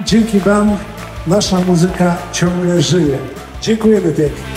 Dzięki Wam nasza muzyka ciągle żyje. Dziękujemy pięknie.